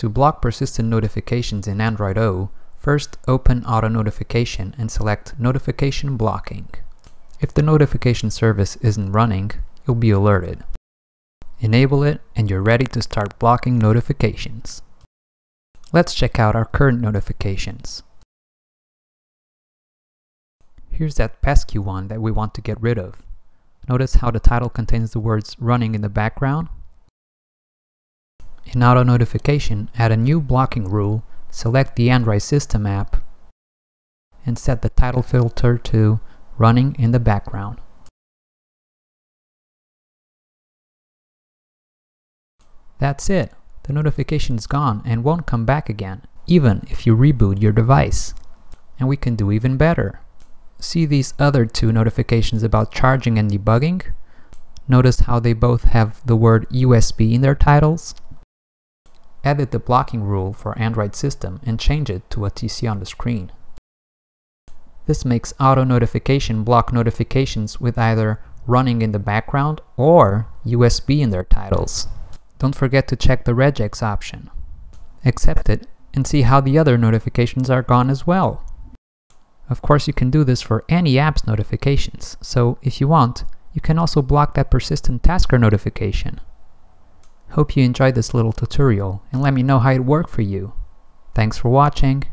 To block persistent notifications in Android O, first open AutoNotification and select Notification Blocking. If the notification service isn't running, you'll be alerted. Enable it and you're ready to start blocking notifications. Let's check out our current notifications. Here's that pesky one that we want to get rid of. Notice how the title contains the words running in the background? In AutoNotification, add a new blocking rule, select the Android System app, and set the title filter to running in the background. That's it. The notification is gone and won't come back again, even if you reboot your device. And we can do even better. See these other two notifications about charging and debugging? Notice how they both have the word USB in their titles? Edit the blocking rule for Android system and change it to what you see on the screen. This makes AutoNotification block notifications with either running in the background or USB in their titles. Don't forget to check the regex option. Accept it and see how the other notifications are gone as well. Of course you can do this for any app's notifications, so if you want, you can also block that persistent tasker notification. Hope you enjoyed this little tutorial and let me know how it worked for you. Thanks for watching.